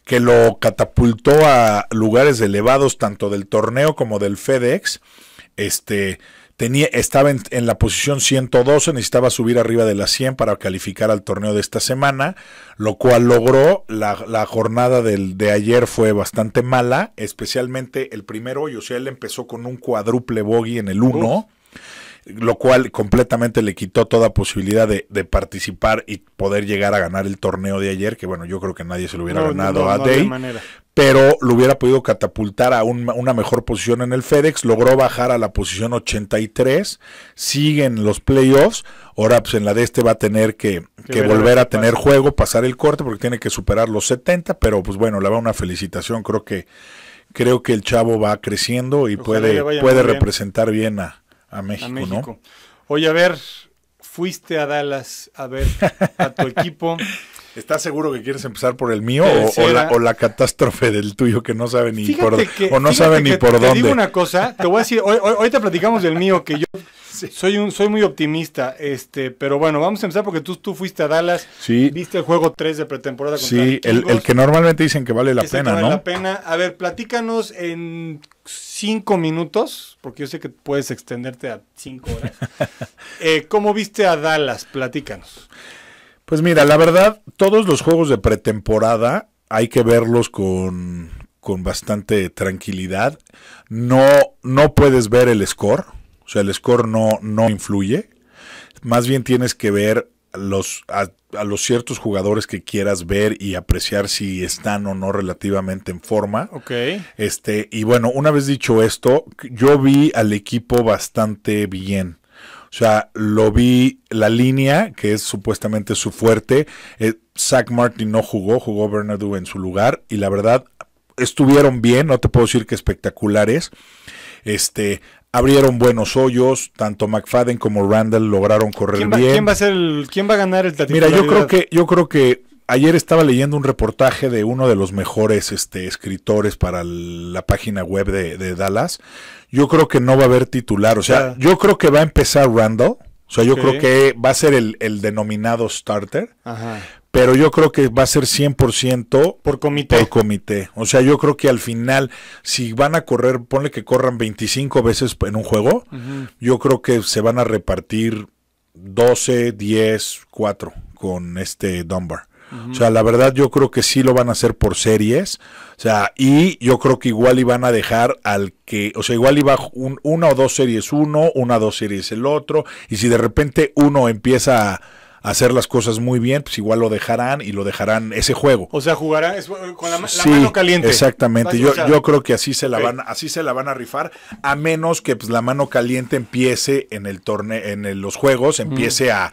que lo catapultó a lugares elevados tanto del torneo como del FedEx, este tenía, estaba en, la posición 112, necesitaba subir arriba de las 100 para calificar al torneo de esta semana, lo cual logró. La, jornada del, de ayer fue bastante mala, especialmente el primer hoyo. O sea, él empezó con un cuádruple bogey en el 1. Lo cual completamente le quitó toda posibilidad de, de participar y poder llegar a ganar el torneo de ayer, que bueno, yo creo que nadie se lo hubiera No, ganado no, a no Day pero lo hubiera podido catapultar a un- una mejor posición en el FedEx, logró bajar a la posición 83, siguen los playoffs, ahora pues en la de este va a tener que, Que volver ver a tener pasa. juego, pasar el corte porque tiene que superar los 70, pero pues bueno, le va una felicitación, creo que creo que el chavo va creciendo y Ojalá puede, puede bien. representar bien a, a a México, México. ¿no? Oye, a ver, fuiste a Dallas a ver a tu equipo. ¿Estás seguro que quieres empezar por el mío Te o, la, o la catástrofe del tuyo que no sabe ni Fíjate por que, o no sabe ni por te dónde? digo una cosa, te voy a decir, hoy, hoy- ahorita platicamos del mío, que yo soy un soy muy optimista, este, pero bueno, vamos a empezar porque tú, tú fuiste a Dallas, Sí. viste el juego 3 de pretemporada contra Sí, el, que normalmente dicen que vale la pena, vale ¿no? la pena. A ver, platícanos en cinco minutos, porque yo sé que puedes extenderte a cinco horas. Eh, ¿Cómo viste a Dallas? Platícanos. Pues mira, la verdad, todos los juegos de pretemporada hay que verlos con, con bastante tranquilidad. No, no puedes ver el score, o sea, el score no, no influye. más bien tienes que ver los, a, a los ciertos jugadores que quieras ver y apreciar si están o no relativamente en forma. Ok. Este, y bueno, una vez dicho esto, yo vi al equipo bastante bien. O sea, lo vi la línea, que es supuestamente su fuerte. Eh, Zach Martin no jugó, jugó Bernardo en su lugar. Y la verdad, estuvieron bien, no te puedo decir que espectaculares. Este, abrieron buenos hoyos, tanto McFadden como Randall lograron correr ¿Quién va, bien. quién va a ser el, quién va a ganar el Mira, yo creo que, yo creo que ayer estaba leyendo un reportaje de uno de los mejores este, escritores para la página web de, de Dallas. Yo creo que no va a haber titular. O sea, yo creo que va a empezar Randall. O sea, yo creo que va a ser el, el denominado starter. Ajá. Pero yo creo que va a ser 100% Por comité. por comité. O sea, yo creo que al final, si van a correr, ponle que corran 25 veces en un juego, yo creo que se van a repartir 12, 10, 4 con este Dunbar. O sea, la verdad yo creo que sí lo van a hacer por series. O sea, y yo creo que igual iban a dejar al que, o sea, igual iba un, una o dos series uno, una o dos series el otro. Y si de repente uno empieza a hacer las cosas muy bien, pues igual lo dejarán y lo dejarán ese juego. O sea, jugará es- con la, mano caliente. Exactamente. Yo, yo creo que así se la van, así se la van a rifar, a menos que pues, la mano caliente empiece en el torneo, en el- los juegos, empiece a,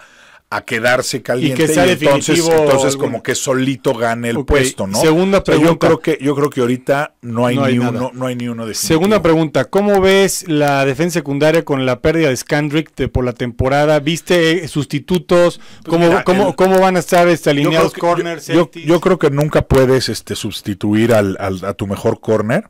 a quedarse caliente sea entonces, definitivo entonces alguno. como que solito gane el puesto, ¿no? segunda O sea, yo pregunta. creo que, yo creo que ahorita no hay, No hay ni nada. uno, no hay ni uno definitivo. Segunda pregunta, ¿cómo ves la defensa secundaria con la pérdida de Scandrick de- por la temporada? ¿Viste sustitutos? ¿Cómo, Pues mira, cómo, el- cómo van a estar este, alineados que- corners, yo, yo creo que nunca puedes este, sustituir al, al- a tu mejor corner.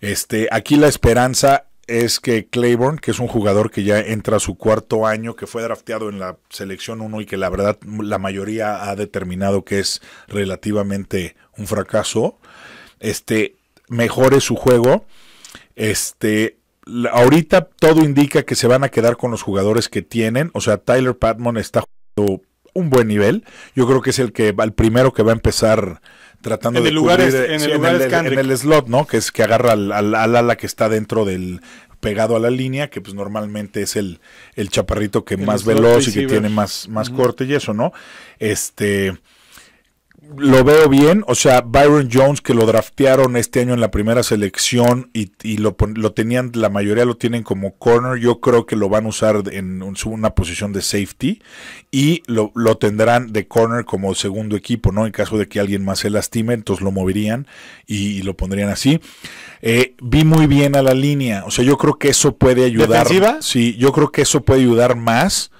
Este, aquí la esperanza es que Claiborne, que es un jugador que ya entra a su cuarto año, que fue drafteado en la selección 1 y que la verdad la mayoría ha determinado que es relativamente un fracaso, este, mejore su juego. Este, ahorita todo indica que se van a quedar con los jugadores que tienen. O sea, Tyler Patmon está jugando un buen nivel. Yo creo que es el que el primero que va a empezar tratando En de el lugar cubrir, es- en sí, el lugar en, el, en el slot, ¿no? Que es que agarra al, al- al ala que está dentro del pegado a la línea, que pues normalmente es el, el chaparrito que más veloz y que tiene más, más corte y eso, ¿no? Este lo veo bien, o sea, Byron Jones que lo draftearon este año en la primera selección y, y lo, lo tenían, la mayoría lo tienen como corner, yo creo que lo van a usar en una posición de safety y lo, lo tendrán de corner como segundo equipo, ¿no? En caso de que alguien más se lastime, entonces lo moverían y, y lo pondrían así. Eh, vi muy bien a la línea, o sea, yo creo que eso puede ayudar. ¿Defensiva? Sí, yo creo que eso puede ayudar más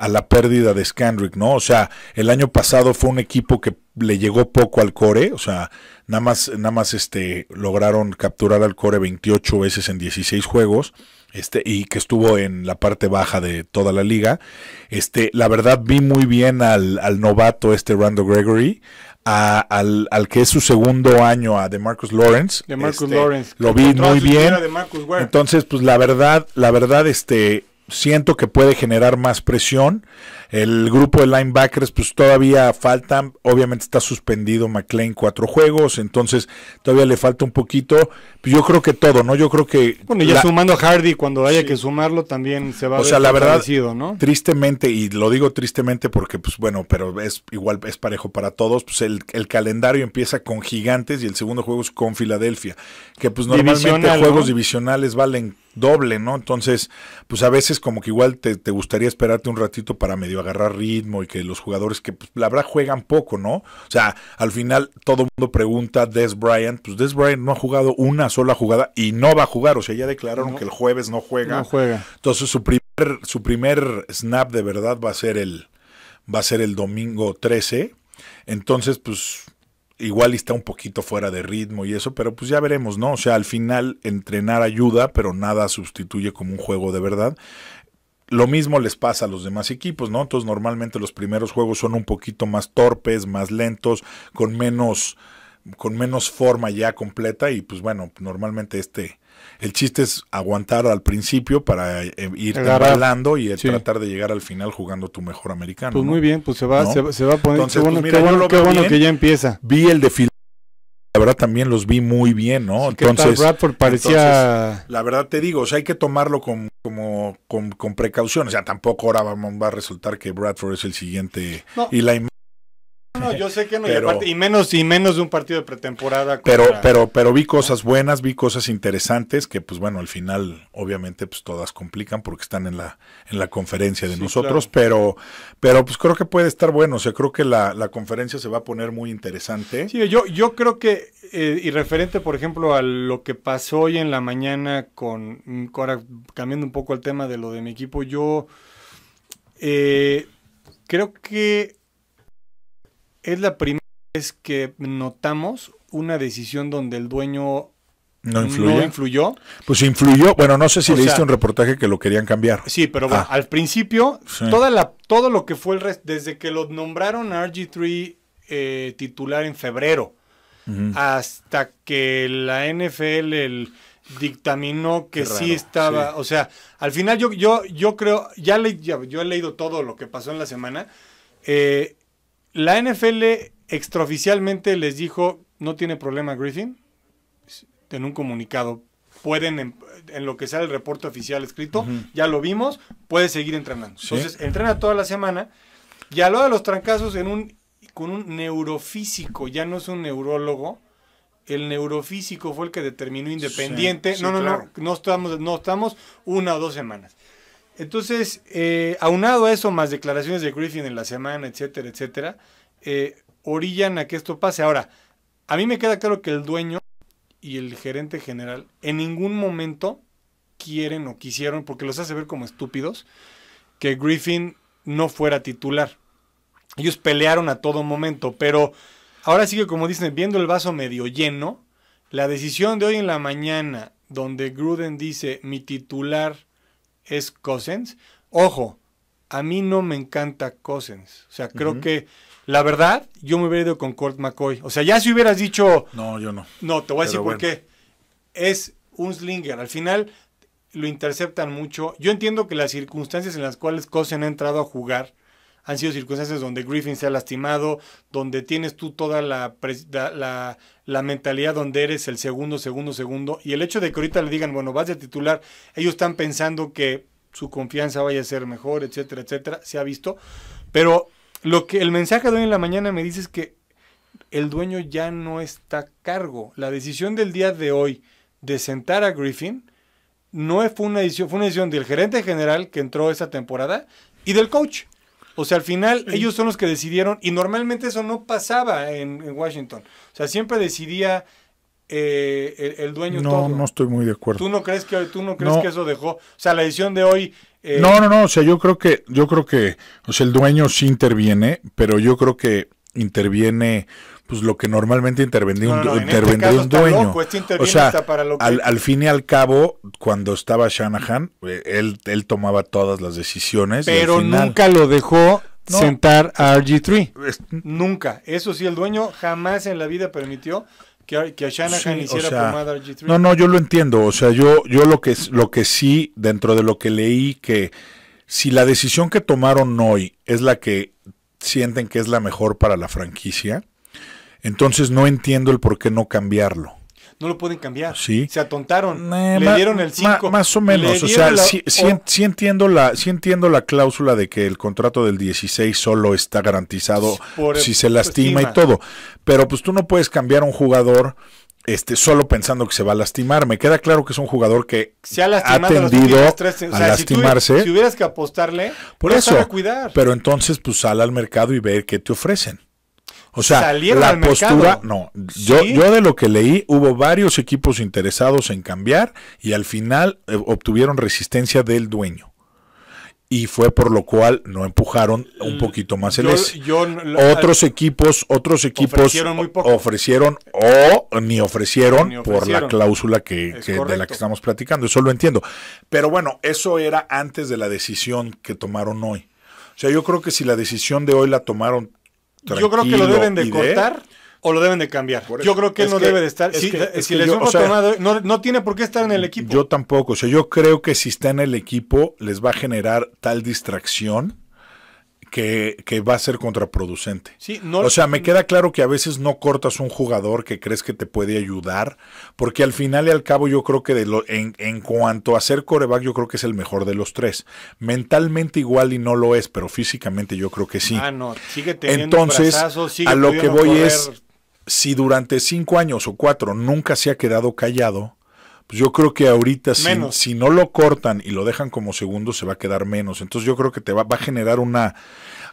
a la pérdida de Scandrick, ¿no? O sea, el año pasado fue un equipo que le llegó poco al core, o sea, nada más, nada más este, lograron capturar al core 28 veces en 16 juegos, este, y que estuvo en la parte baja de toda la liga. Este, la verdad vi muy bien al, al novato este Rando Gregory, a- al, al que es su segundo año a DeMarcus Lawrence. De Marcus este, Lawrence. Lo vi muy bien. de. Entonces, pues la verdad, la verdad, este, siento que puede generar más presión. El grupo de linebackers, pues todavía faltan. Obviamente está suspendido McLean cuatro juegos, entonces todavía le falta un poquito. Pues yo creo que todo, ¿no? Yo creo que. Bueno, ya la- sumando a Hardy, cuando haya que sumarlo, también se va a o ver sea, la verdad, ¿no? tristemente, y lo digo tristemente porque, pues bueno, pero es igual, es parejo para todos, pues el, el calendario empieza con gigantes y el segundo juego es con Filadelfia, que pues normalmente Divisional, juegos ¿no? divisionales valen doble, ¿no? Entonces, pues a veces como que igual te, te gustaría esperarte un ratito para medio agarrar ritmo y que los jugadores que, pues la verdad, juegan poco, ¿no? O sea, al final todo el mundo pregunta, Des Bryant, pues Des Bryant no ha jugado una sola jugada y no va a jugar, o sea, ya declararon No. que el jueves no juega. No juega. Entonces su primer, su primer snap de verdad va a ser el va a ser el domingo 13. Entonces, pues igual está un poquito fuera de ritmo y eso, pero pues ya veremos, ¿no? O sea, al final entrenar ayuda, pero nada sustituye como un juego de verdad. Lo mismo les pasa a los demás equipos, ¿no? Entonces normalmente los primeros juegos son un poquito más torpes, más lentos, con menos con menos forma ya completa y pues bueno, normalmente este el chiste es aguantar al principio para eh, ir hablando y Sí. tratar de llegar al final jugando tu mejor americano. Pues ¿no? muy bien, pues se va, ¿No? se, va- se va a poner. Entonces, qué bueno, pues mira, qué yo bueno, qué que ya empieza. Vi el de Phil la verdad también los vi muy bien, ¿no? Sí, ¿qué tal? entonces, Bradford parecía- entonces, la verdad te digo, o sea, hay que tomarlo con, como, con, con precaución. O sea, tampoco ahora va, va a resultar que Bradford es el siguiente. No. Y la No, yo sé que no, y, aparte- y menos y menos de un partido de pretemporada. Pero, contra- pero, pero vi cosas buenas, vi cosas interesantes que, pues bueno, al final, obviamente, pues todas complican porque están en la, en la conferencia de Sí, nosotros, pero, pero pues creo que puede estar bueno. O sea, creo que la, la conferencia se va a poner muy interesante. Sí, yo, yo creo que, eh, y referente, por ejemplo, a lo que pasó hoy en la mañana con, ahora cambiando un poco el tema de lo de mi equipo, yo eh, creo que es la primera vez que notamos una decisión donde el dueño No influyó. Pues influyó. Bueno, no sé si O leíste sea- un reportaje que lo querían cambiar. Sí, pero bueno, Ah. al principio, Sí. toda la, todo lo que fue el resto, desde que lo nombraron a RG3 eh, titular en febrero, hasta que la NFL el- dictaminó que sí estaba, sí. o sea, al final yo, yo, yo creo, ya, le, ya- yo he leído todo lo que pasó en la semana, eh, la NFL extraoficialmente les dijo, no tiene problema Griffin, en un comunicado, pueden, en, en lo que sea el reporte oficial escrito, ya lo vimos, puede seguir entrenando. Sí. Entonces, entrena toda la semana, y a lo de los trancazos en un, con un neurofísico, ya no es un neurólogo, el neurofísico fue el que determinó independiente. sí, no, no, claro. no, no estamos, no estamos una o dos semanas. Entonces, eh, aunado a eso, más declaraciones de Griffin en la semana, etcétera, etcétera, eh, orillan a que esto pase. Ahora, a mí me queda claro que el dueño y el gerente general en ningún momento quieren o quisieron, porque los hace ver como estúpidos, que Griffin no fuera titular. Ellos pelearon a todo momento, pero ahora sí que como dicen, viendo el vaso medio lleno, la decisión de hoy en la mañana, donde Gruden dice mi titular es Cousins, ojo, a mí no me encanta Cousins. O sea, creo que la verdad, yo me hubiera ido con Colt McCoy. O sea, ya si hubieras dicho, No, yo no. no, te voy a decir por qué. Es un slinger. Al final lo interceptan mucho. Yo entiendo que las circunstancias en las cuales Cosen ha entrado a jugar han sido circunstancias donde Griffin se ha lastimado, donde tienes tú toda la, la, mentalidad donde eres el segundo, segundo, segundo. Y el hecho de que ahorita le digan, bueno, vas de titular, ellos están pensando que su confianza vaya a ser mejor, etcétera, etcétera. Se ha visto. Pero lo que el mensaje de hoy en la mañana me dice es que el dueño ya no está a cargo. La decisión del día de hoy de sentar a Griffin no fue una decisión, fue una decisión del gerente general que entró esa temporada y del coach. O sea, al final ellos son los que decidieron y normalmente eso no pasaba en, en Washington. O sea, siempre decidía eh, el, el dueño No, todo. no estoy muy de acuerdo. ¿Tú no crees que tú no crees No. que eso dejó? O sea, la decisión de hoy eh, No, no, no, o sea, yo creo que, yo creo que, o sea, el dueño sí interviene, pero yo creo que interviene, pues lo que normalmente intervendría No, un, no, este un dueño. loco, este o sea, para lo que- al, al fin y al cabo, cuando estaba Shanahan, eh, él, él tomaba todas las decisiones. al pero final- nunca lo dejó No. sentar a RG3. Es- Nunca. Eso sí, el dueño jamás en la vida permitió que, que a Shanahan Sí, o hiciera sea, pomada a RG3. No, no, yo lo entiendo. O sea, yo, yo lo que lo que sí, dentro de lo que leí, que si la decisión que tomaron hoy es la que sienten que es la mejor para la franquicia, entonces no entiendo el por qué no cambiarlo. No lo pueden cambiar. Sí. Se atontaron. Eh, le dieron el 5. ma- más o menos. O sea, sí, sí sí entiendo la, sí entiendo la cláusula de que el contrato del 16 solo está garantizado Por si se lastima estima. y todo. Pero pues tú no puedes cambiar a un jugador este, solo pensando que se va a lastimar. Me queda claro que es un jugador que se ha lastimado las tendido últimas tres- o a sea, si tú- lastimarse. Si, hubieras que apostarle, Por eso. sabe cuidar. Pero entonces, pues sal al mercado y ve qué te ofrecen. O sea, Salieron la postura, mercado. no, yo, Sí. yo de lo que leí, hubo varios equipos interesados en cambiar y al final eh, obtuvieron resistencia del dueño. Y fue por lo cual no empujaron un poquito más el Yo- S. yo no- la- otros equipos, otros equipos Ofrecieron muy poco. ofrecieron o ni ofrecieron, Ni por la cláusula que, que- de la que estamos platicando. Eso lo entiendo. Pero bueno, eso era antes de la decisión que tomaron hoy. O sea, yo creo que si la decisión de hoy la tomaron Yo creo que lo deben de cortar o lo deben de cambiar. Yo creo que él no que- debe de estar. es Si, que- es si que les yo, hemos o sea, tomado, no, no tiene por qué estar en el equipo. Yo tampoco. O sea, yo creo que si está en el equipo les va a generar tal distracción que, que va a ser contraproducente. Sí, no, O sea, me queda claro que a veces no cortas un jugador que crees que te puede ayudar, porque al final y al cabo yo creo que de lo, en, en cuanto a ser coreback yo creo que es el mejor de los tres. Mentalmente igual y no lo es, pero físicamente yo creo que sí. Ah, no, sigue teniendo Entonces, brazazos, sigue a lo que voy correr. es, si durante cinco años o cuatro nunca se ha quedado callado, pues yo creo que ahorita si, si no lo cortan y lo dejan como segundo se va a quedar menos. Entonces yo creo que te va, va a generar una...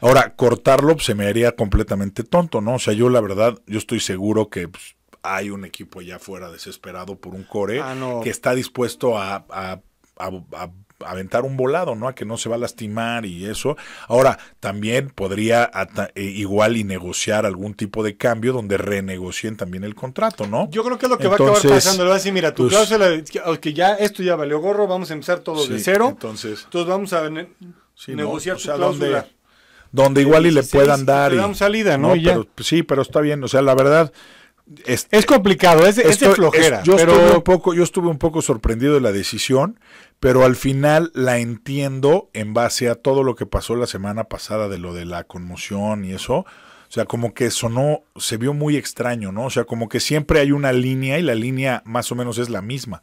Ahora, cortarlo pues, se me haría completamente tonto, ¿no? O sea, yo la verdad, yo estoy seguro que pues, hay un equipo allá afuera desesperado por un core Ah, no. que está dispuesto a, a- a- a aventar un volado, ¿no? A que no se va a lastimar y eso. Ahora, también podría eh, igual y negociar algún tipo de cambio donde renegocien también el contrato, ¿no? Yo creo que es lo que va a acabar pasando. Le va a decir, mira, tu pues- cláusula, que- que ya esto ya valió gorro, vamos a empezar todo de cero. Entonces, Entonces vamos a ne- sí, ¿no? negociar O tu cláusula. donde, donde igual y le 16, puedan dar. y- damos salida, ¿no? Pero, pues, sí, pero está bien. O sea, la verdad. es- Es complicado, es de, es de Estoy- flojera. es- yo, pero estuve un poco, yo estuve un poco sorprendido de la decisión, pero al final la entiendo en base a todo lo que pasó la semana pasada de lo de la conmoción y eso. O sea, como que sonó, se vio muy extraño, ¿no? O sea, como que siempre hay una línea y la línea más o menos es la misma.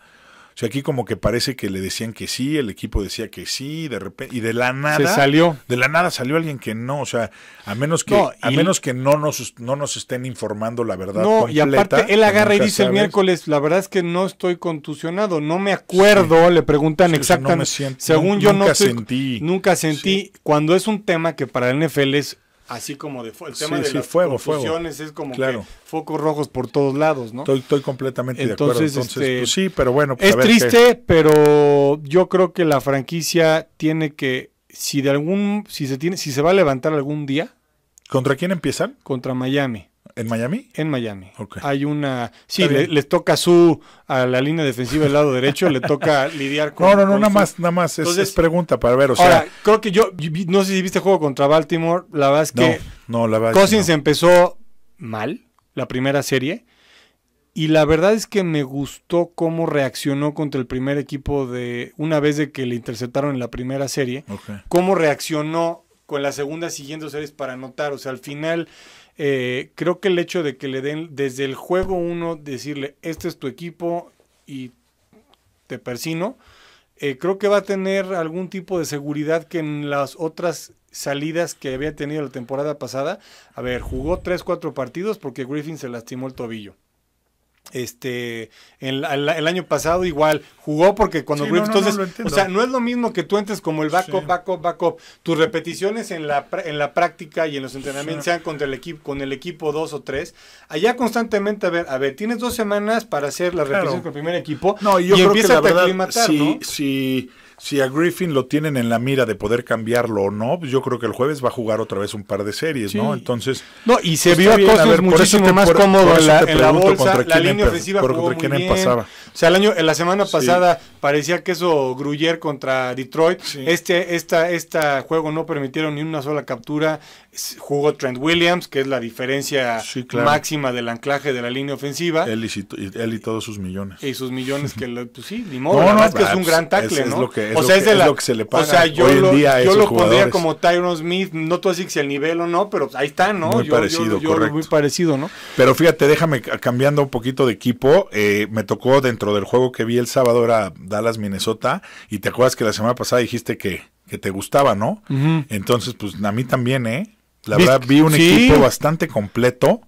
O sea, aquí como que parece que le decían que sí, el equipo decía que sí, de repente, y de la nada. se salió. De la nada salió alguien que no, o sea, a menos que, No, a menos que no nos, no nos estén informando la verdad. No, y aparte él agarra y dice el miércoles, la verdad es que no estoy contusionado, no me acuerdo, le preguntan Sí, no exactamente. me siento- según yo no nunca estoy- sentí. nunca sentí, cuando es un tema que para el NFL es así como de el tema Sí, de sí, las fuego, es como Claro. que focos rojos por todos lados, ¿no? Estoy, estoy completamente de acuerdo. Entonces, este, pues sí, pero bueno. pues es a ver triste, pero yo creo que la franquicia tiene que si de algún si se tiene si se va a levantar algún día. ¿Contra quién empiezan? contra Miami. ¿En Miami? En Miami. Ok. Hay una. Sí, le- les toca su a la línea defensiva del lado derecho, le toca lidiar con. No, no, no, nada su- más, nada más. Es, Entonces- es pregunta para ver, o sea. Ahora, creo que yo, no sé si viste el juego contra Baltimore, la verdad es no, que no, la verdad. Cousins no. empezó mal la primera serie y la verdad es que me gustó cómo reaccionó contra el primer equipo de una vez de que le interceptaron en la primera serie, Ok. cómo reaccionó con la segunda siguiendo series para anotar, o sea, al final eh, creo que el hecho de que le den desde el juego uno decirle este es tu equipo y te persino, eh, creo que va a tener algún tipo de seguridad que en las otras salidas que había tenido la temporada pasada, a ver, jugó 3, 4 partidos porque Griffin se lastimó el tobillo. Este, el, el- el año pasado igual jugó porque cuando Sí, Griffin, no, no, no, entonces, o sea, no es lo mismo que tú entres como el backup, Sí. backup, backup. Tus repeticiones en la, en la práctica y en los entrenamientos Sí. sean contra el equipo, con el equipo 2 o 3. Allá constantemente, a ver, a ver, tienes dos semanas para hacer las Claro. repeticiones con el primer equipo No, yo y creo que la a verdad, aclimatar, si, ¿no? si, si a Griffin lo tienen en la mira de poder cambiarlo o no, pues yo creo que el jueves va a jugar otra vez un par de series, Sí. ¿no? Entonces, No, y se Pues vio a eso muchísimo más cómodo en la, en la bolsa, la línea ofensiva por- jugó muy bien. pasaba. O sea, el año, en la semana Sí. Parecía que eso Gruyère contra Detroit. Sí. Este, esta, esta juego no permitieron ni una sola captura. Jugó Trent Williams, que es la diferencia Sí, claro. máxima del anclaje de la línea ofensiva. él y, él y todos sus millones. y sus millones que lo- pues sí, ni modo, No, no, es que es ah, un pues, gran tackle, es- es ¿no? lo que- es o lo sea, es de la, lo que se le paga O sea, yo hoy en lo, día a yo lo pondría como Tyron Smith, no te voy a decir si el nivel o no, pero ahí está, ¿no? Muy Yo- parecido, yo- correcto. Muy parecido, ¿no? Pero fíjate, déjame ca- cambiando un poquito de equipo. eh, me tocó dentro del juego que vi el sábado, era Dallas, Minnesota. Y te acuerdas que la semana pasada dijiste que, que te gustaba, ¿no? Entonces, pues a mí también, ¿eh? La ¿Viste? verdad, vi un Sí. equipo bastante completo.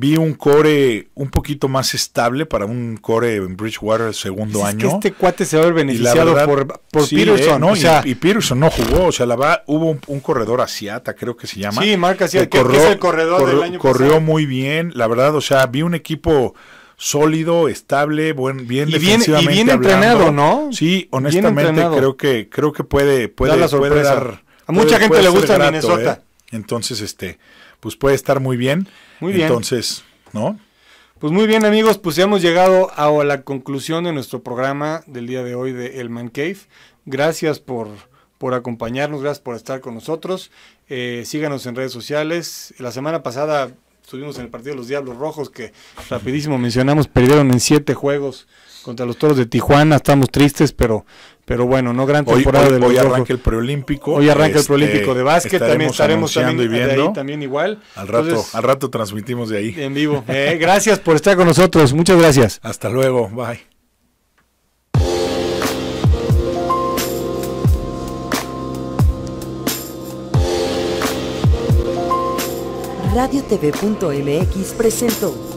Vi un core un poquito más estable para un core en Bridgewater segundo Es año. que este cuate se va a ver beneficiado verdad, por, por sí, Peterson. eh, ¿no? o Y- sea, y, Peterson no jugó, o sea, la va, hubo un, un corredor asiata, creo que se llama. Sí, Mark Asiata, que es el corredor del año corrió pasado. muy bien, la verdad, o sea, vi un equipo sólido, estable, buen, bien Y bien- y bien hablando. entrenado, ¿no? Sí, honestamente creo que creo que puede puede, la puede dar A mucha puede- gente puede le gusta grato, Minnesota. ¿eh? Entonces, este, pues puede estar muy bien. Muy bien. Entonces, ¿no? Pues muy bien amigos, pues hemos llegado a la conclusión de nuestro programa del día de hoy de El Man Cave. Gracias por, por acompañarnos, gracias por estar con nosotros. Eh, síganos en redes sociales. La semana pasada estuvimos en el partido de los Diablos Rojos que rapidísimo mencionamos, perdieron en siete juegos contra los Toros de Tijuana. Estamos tristes, pero Pero bueno, no gran Hoy, temporada hoy- de los hoy rojos. arranca el preolímpico. Hoy arranca el Este, Prolímpico de básquet, también estaremos también y de viendo. ahí también igual. Al rato, Entonces, al rato transmitimos de ahí. en vivo. Eh, gracias por estar con nosotros, muchas gracias. Hasta luego, bye. Radiotv.mx presentó